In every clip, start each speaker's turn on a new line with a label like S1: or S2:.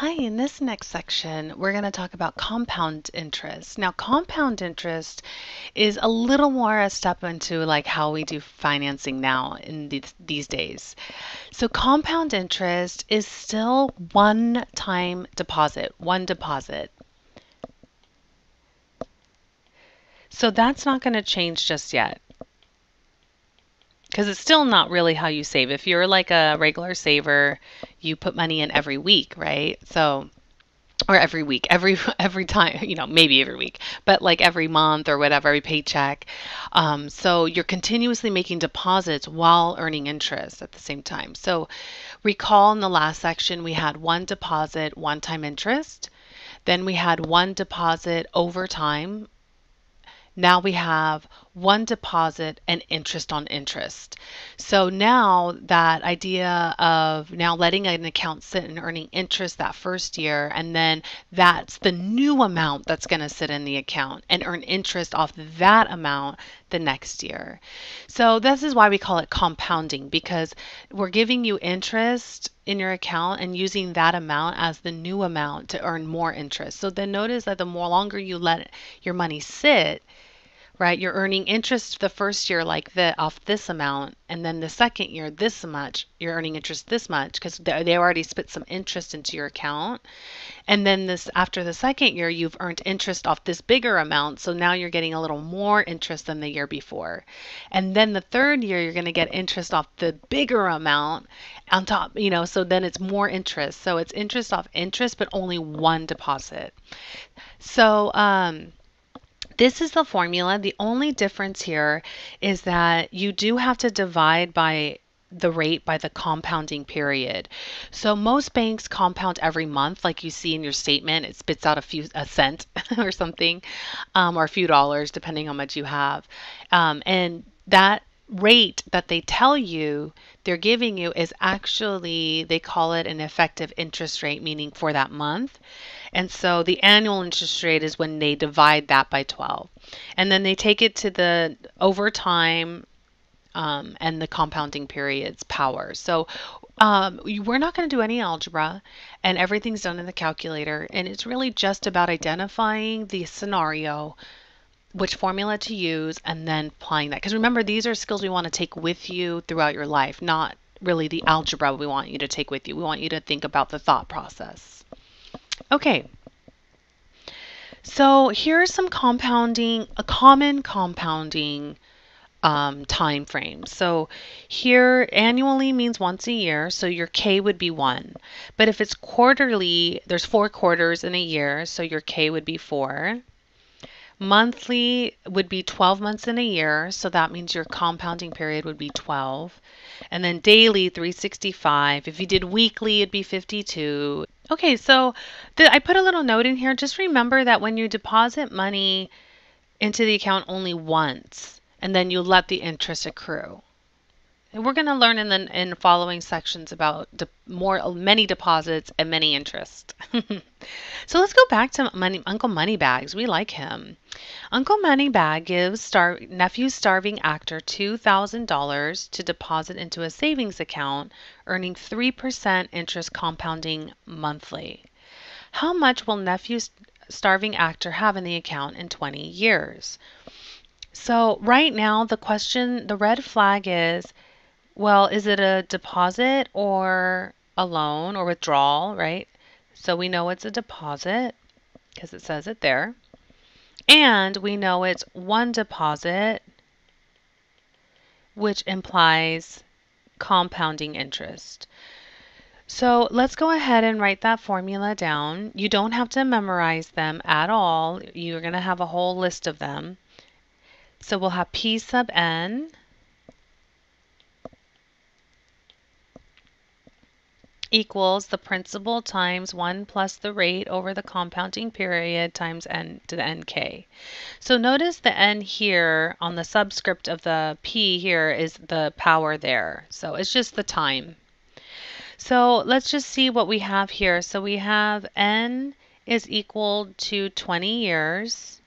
S1: Hi, in this next section, we're going to talk about compound interest. Now, compound interest is a little more a step into like how we do financing now in these, these days. So, compound interest is still one time deposit, one deposit. So, that's not going to change just yet because it's still not really how you save. If you're like a regular saver, you put money in every week, right? So or every week, every every time, you know, maybe every week, but like every month or whatever, every paycheck. Um, so you're continuously making deposits while earning interest at the same time. So recall in the last section we had one deposit, one time interest. Then we had one deposit over time now we have one deposit and interest on interest. So now that idea of now letting an account sit and earning interest that first year, and then that's the new amount that's going to sit in the account and earn interest off that amount the next year. So this is why we call it compounding because we're giving you interest in your account and using that amount as the new amount to earn more interest. So then notice that the more longer you let your money sit, right? You're earning interest the first year like the off this amount, and then the second year this much. You're earning interest this much because they, they already spit some interest into your account, and then this after the second year you've earned interest off this bigger amount, so now you're getting a little more interest than the year before, and then the third year you're going to get interest off the bigger amount on top, you know, so then it's more interest. So it's interest off interest, but only one deposit. So um this is the formula. The only difference here is that you do have to divide by the rate by the compounding period. So most banks compound every month, like you see in your statement. It spits out a few a cent or something, um, or a few dollars, depending on how much you have, um, and that rate that they tell you they're giving you is actually they call it an effective interest rate meaning for that month. And so the annual interest rate is when they divide that by 12 and then they take it to the over time um, and the compounding periods power. So um, we're not going to do any algebra and everything's done in the calculator and it's really just about identifying the scenario which formula to use, and then applying that. Because remember, these are skills we want to take with you throughout your life, not really the algebra we want you to take with you. We want you to think about the thought process. Okay. So here's some compounding, a common compounding um, time frame. So here annually means once a year, so your K would be one. But if it's quarterly, there's four quarters in a year, so your K would be four. Monthly would be 12 months in a year, so that means your compounding period would be 12. And then daily, 365. If you did weekly, it'd be 52. Okay, so the, I put a little note in here. Just remember that when you deposit money into the account only once, and then you let the interest accrue. And we're going to learn in the in following sections about de- more many deposits and many interest. so let's go back to Money, Uncle Moneybags. We like him. Uncle Moneybag gives star, nephew starving actor $2,000 to deposit into a savings account, earning 3% interest compounding monthly. How much will nephew starving actor have in the account in 20 years? So right now the question, the red flag is well, is it a deposit or a loan or withdrawal, right? So we know it's a deposit because it says it there. And we know it's one deposit, which implies compounding interest. So let's go ahead and write that formula down. You don't have to memorize them at all. You're going to have a whole list of them. So we'll have P sub n equals the principal times 1 plus the rate over the compounding period times n to the nk. So notice the n here on the subscript of the p here is the power there. So it's just the time. So let's just see what we have here. So we have n is equal to 20 years.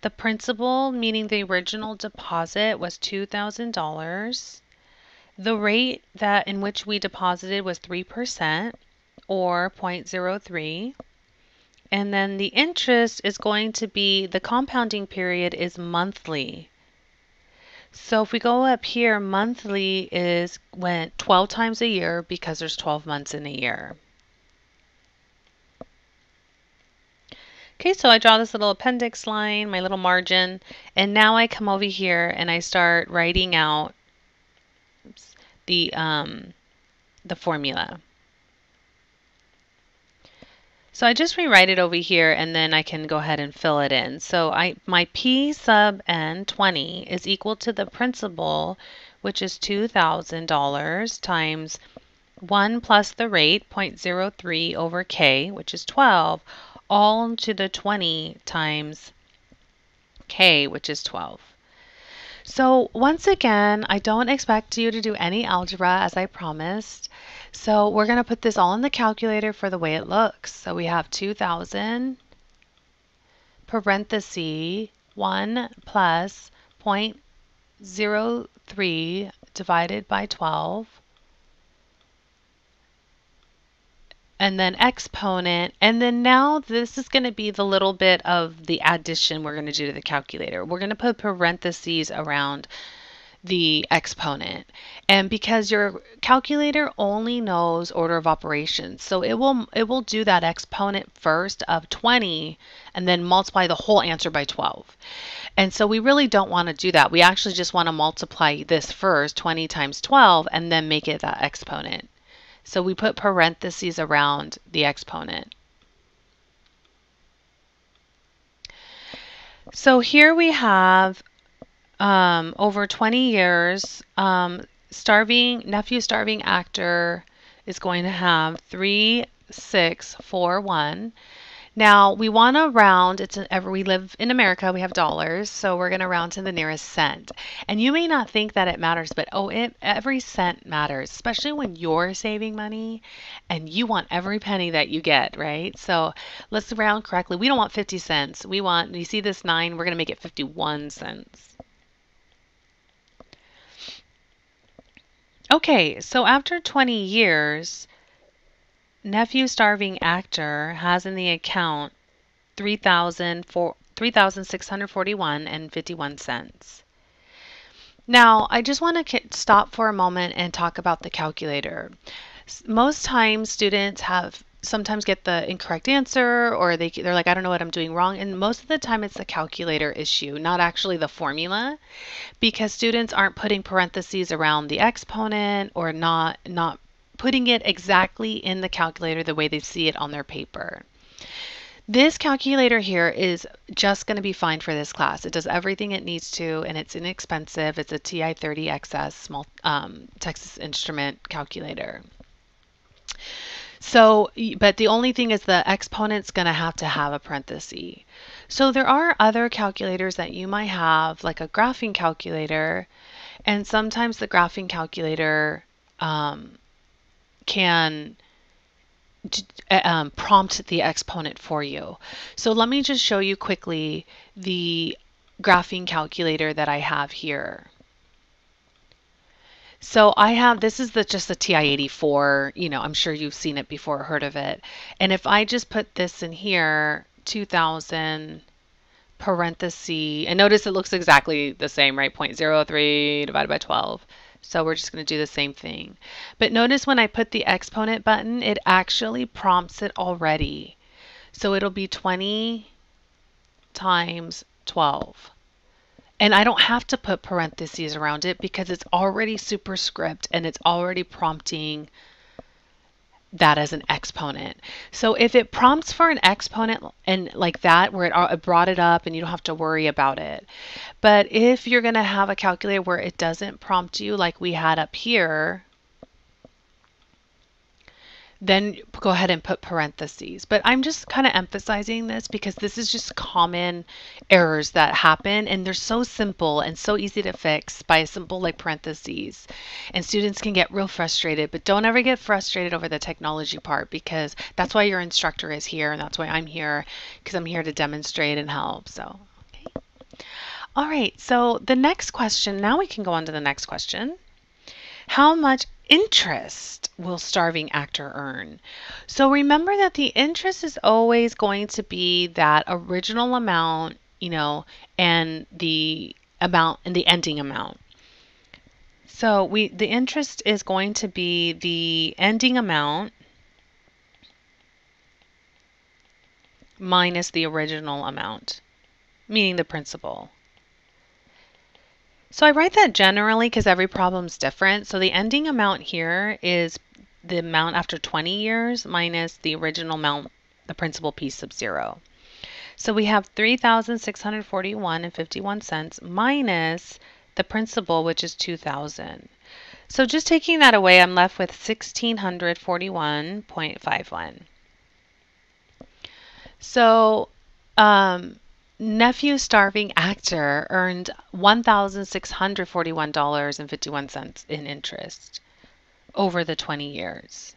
S1: The principal, meaning the original deposit, was $2,000. The rate that in which we deposited was 3%. or 0.03. And then the interest is going to be, the compounding period is monthly. So if we go up here, monthly is when 12 times a year because there's 12 months in a year. Okay, so I draw this little appendix line, my little margin, and now I come over here and I start writing out the, um, the formula. So I just rewrite it over here and then I can go ahead and fill it in. So I my P sub N 20 is equal to the principal, which is $2,000 times 1 plus the rate, 0.03 over K, which is 12, all to the 20 times K, which is 12. So once again, I don't expect you to do any algebra as I promised. So we're going to put this all in the calculator for the way it looks. So we have 2,000 parenthesis 1 plus 0.03 divided by 12 and then exponent. And then now this is going to be the little bit of the addition we're going to do to the calculator. We're going to put parentheses around the exponent. And because your calculator only knows order of operations, so it will it will do that exponent first of 20 and then multiply the whole answer by 12. And so we really don't want to do that. We actually just want to multiply this first, 20 times 12, and then make it that exponent. So we put parentheses around the exponent. So here we have um, over 20 years, um, starving nephew starving actor is going to have 3641 now we want to round, it's an, we live in America, we have dollars, so we're going to round to the nearest cent. And you may not think that it matters, but oh, it, every cent matters, especially when you're saving money and you want every penny that you get, right? So let's round correctly. We don't want 50 cents. We want, you see this nine, we're going to make it 51 cents. Okay, so after 20 years, nephew starving actor has in the account 3641 and 51 cents. Now, I just want to stop for a moment and talk about the calculator. Most times students have sometimes get the incorrect answer or they, they're like, I don't know what I'm doing wrong. And most of the time it's the calculator issue, not actually the formula because students aren't putting parentheses around the exponent or not, not putting it exactly in the calculator the way they see it on their paper. This calculator here is just going to be fine for this class. It does everything it needs to and it's inexpensive. It's a TI-30XS small um, Texas Instrument calculator. So, but the only thing is the exponent's going to have to have a parenthesis. So there are other calculators that you might have, like a graphing calculator, and sometimes the graphing calculator um, can um, prompt the exponent for you. So let me just show you quickly the graphing calculator that I have here. So I have, this is the just the TI-84, you know, I'm sure you've seen it before, heard of it. And if I just put this in here, 2000 parenthesis, and notice it looks exactly the same, right? 0.03 divided by 12. So we're just going to do the same thing. But notice when I put the exponent button, it actually prompts it already. So it'll be 20 times 12. And I don't have to put parentheses around it because it's already superscript and it's already prompting that as an exponent. So if it prompts for an exponent and like that, where it uh, brought it up and you don't have to worry about it. But if you're going to have a calculator where it doesn't prompt you like we had up here, then go ahead and put parentheses. But I'm just kind of emphasizing this because this is just common errors that happen and they're so simple and so easy to fix by a simple like parentheses. And students can get real frustrated, but don't ever get frustrated over the technology part because that's why your instructor is here and that's why I'm here because I'm here to demonstrate and help. So, okay. All right, so the next question, now we can go on to the next question. How much interest will starving actor earn? So remember that the interest is always going to be that original amount, you know, and the amount and the ending amount. So we the interest is going to be the ending amount minus the original amount, meaning the principal. So I write that generally because every problem is different. So the ending amount here is the amount after 20 years minus the original amount, the principal P sub 0. So we have 3,641 and 51 cents minus the principal, which is 2,000. So just taking that away, I'm left with 1,641.51. So um, nephew starving actor earned $1,641.51 in interest over the 20 years.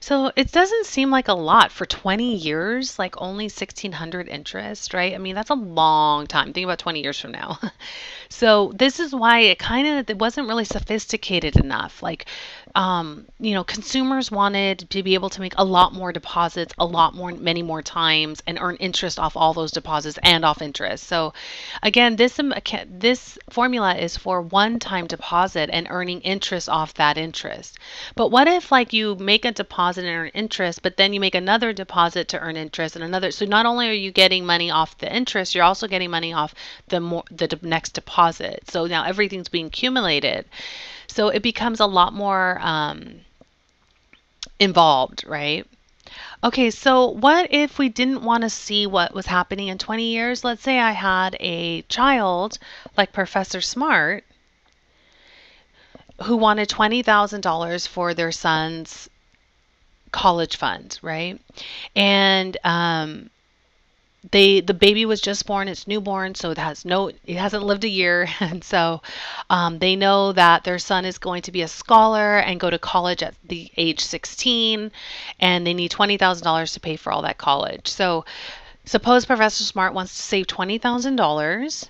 S1: So it doesn't seem like a lot for 20 years, like only 1600 interest, right? I mean, that's a long time. Think about 20 years from now. so this is why it kind of it wasn't really sophisticated enough. Like um, you know, consumers wanted to be able to make a lot more deposits, a lot more, many more times, and earn interest off all those deposits and off interest. So, again, this this formula is for one-time deposit and earning interest off that interest. But what if, like, you make a deposit and earn interest, but then you make another deposit to earn interest and another? So not only are you getting money off the interest, you're also getting money off the more the next deposit. So now everything's being accumulated. So it becomes a lot more um, involved, right? Okay, so what if we didn't want to see what was happening in 20 years? Let's say I had a child like Professor Smart who wanted $20,000 for their son's college fund, right? And um, they the baby was just born it's newborn so it has no it hasn't lived a year. And so um, they know that their son is going to be a scholar and go to college at the age 16 and they need $20000 to pay for all that college. So suppose professor smart wants to save $20000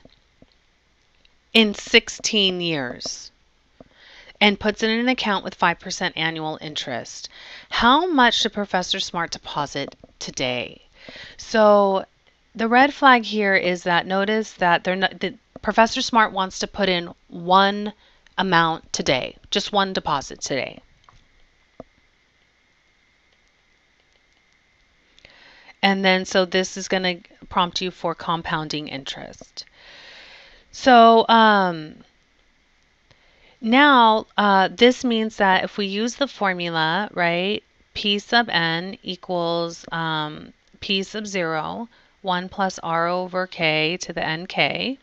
S1: in 16 years and puts it in an account with 5% annual interest how much should professor smart deposit today so the red flag here is that notice that they're not that Professor Smart wants to put in one amount today, just one deposit today. And then so this is going to prompt you for compounding interest. So um, now uh, this means that if we use the formula, right, P sub n equals um, P sub 0, 1 plus r over k to the nk.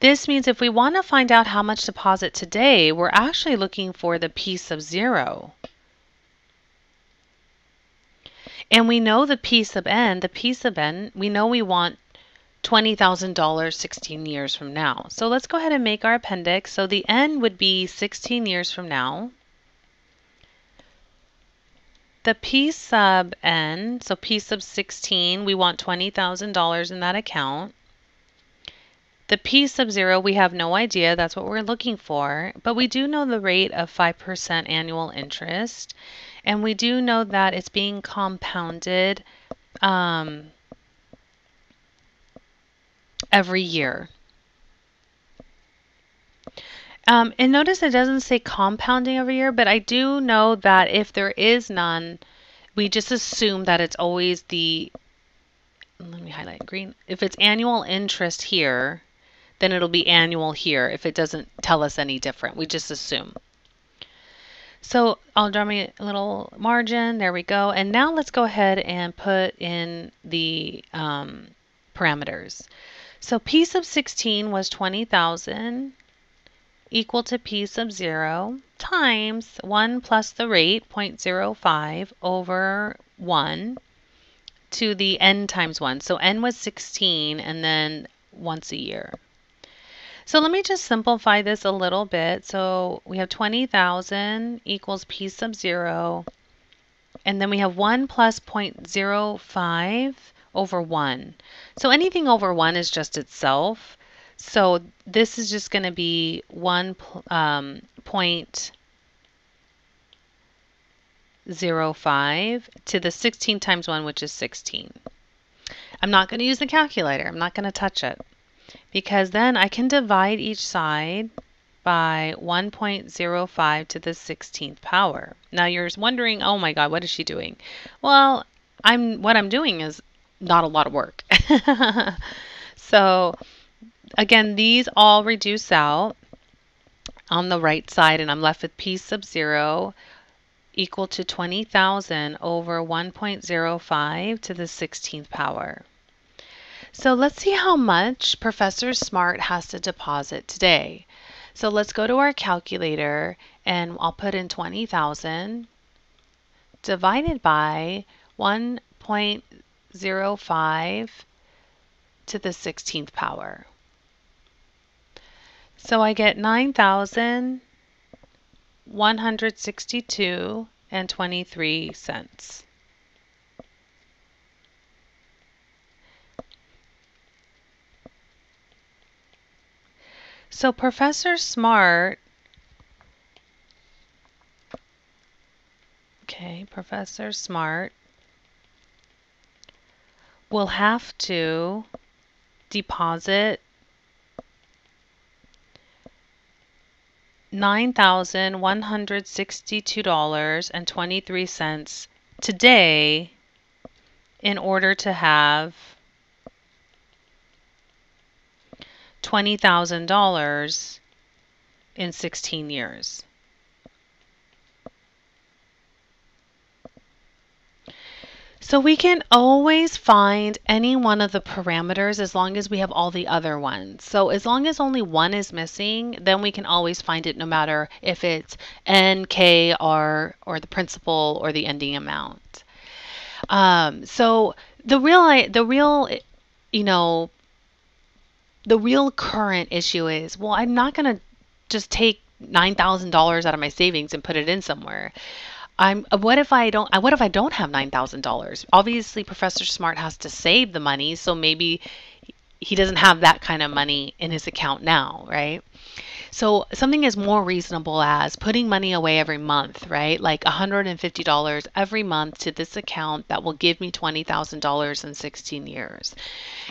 S1: This means if we want to find out how much deposit today, we're actually looking for the p sub 0. And we know the p sub n, the p sub n, we know we want $20,000 16 years from now. So let's go ahead and make our appendix. So the n would be 16 years from now. The P sub n, so P sub 16, we want $20,000 in that account. The P sub 0, we have no idea. That's what we're looking for. But we do know the rate of 5% annual interest. And we do know that it's being compounded um, every year. Um, and notice it doesn't say compounding every year, but I do know that if there is none, we just assume that it's always the, let me highlight green. If it's annual interest here, then it'll be annual here if it doesn't tell us any different. We just assume. So I'll draw me a little margin. There we go. And now let's go ahead and put in the um, parameters. So P sub 16 was 20,000 equal to p sub 0 times 1 plus the rate, 0.05, over 1 to the n times 1. So n was 16 and then once a year. So let me just simplify this a little bit. So we have 20,000 equals p sub 0. And then we have 1 plus 0.05 over 1. So anything over 1 is just itself. So this is just going to be 1 um, point 0.05 to the 16 times 1, which is 16. I'm not going to use the calculator. I'm not going to touch it because then I can divide each side by 1.05 to the 16th power. Now you're wondering, oh my god, what is she doing? Well, I'm what I'm doing is not a lot of work. so again, these all reduce out on the right side and I'm left with p sub 0 equal to 20,000 over 1.05 to the 16th power. So let's see how much Professor Smart has to deposit today. So let's go to our calculator and I'll put in 20,000 divided by 1.05 to the 16th power. So I get 9,162 and 23 cents. So Professor Smart, okay, Professor Smart will have to deposit $9,162.23 today in order to have $20,000 in 16 years. So we can always find any one of the parameters as long as we have all the other ones. So as long as only one is missing, then we can always find it no matter if it's N, K, R, or the principal or the ending amount. Um, so the real, the real, you know, the real current issue is, well, I'm not going to just take $9,000 out of my savings and put it in somewhere. I'm uh, what if I don't uh, what if I don't have $9,000? Obviously Professor Smart has to save the money, so maybe he doesn't have that kind of money in his account now, right? So something is more reasonable as putting money away every month, right? Like $150 every month to this account that will give me $20,000 in 16 years.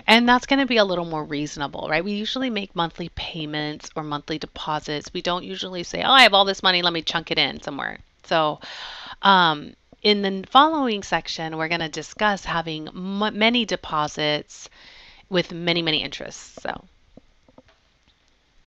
S1: And that's going to be a little more reasonable, right? We usually make monthly payments or monthly deposits. We don't usually say, oh, I have all this money, let me chunk it in somewhere. So, um, in the following section, we're going to discuss having many deposits with many, many interests. So.